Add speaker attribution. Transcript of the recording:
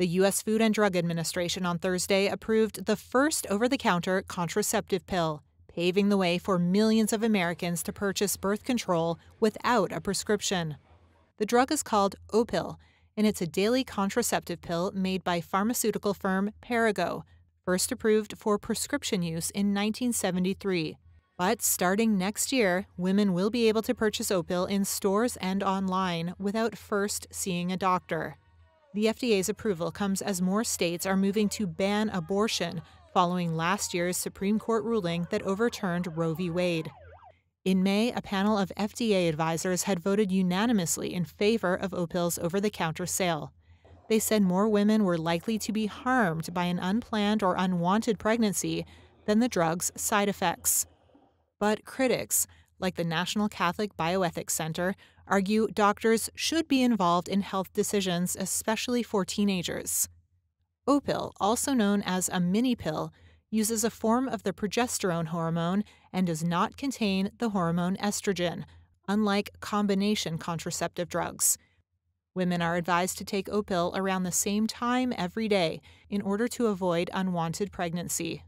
Speaker 1: The U.S. Food and Drug Administration on Thursday approved the first over the counter contraceptive pill, paving the way for millions of Americans to purchase birth control without a prescription. The drug is called Opill, and it's a daily contraceptive pill made by pharmaceutical firm Perrigo, first approved for prescription use in 1973. But starting next year, women will be able to purchase Opill in stores and online without first seeing a doctor. The FDA's approval comes as more states are moving to ban abortion following last year's Supreme Court ruling that overturned Roe v. Wade. In May, a panel of FDA advisors had voted unanimously in favor of Opill's over the counter sale. They said more women were likely to be harmed by an unplanned or unwanted pregnancy than the drug's side effects. But critics, like the National Catholic Bioethics Center, argue doctors should be involved in health decisions, especially for teenagers. Opill, also known as a mini pill, uses a form of the progesterone hormone and does not contain the hormone estrogen, unlike combination contraceptive drugs. Women are advised to take Opill around the same time every day in order to avoid unwanted pregnancy.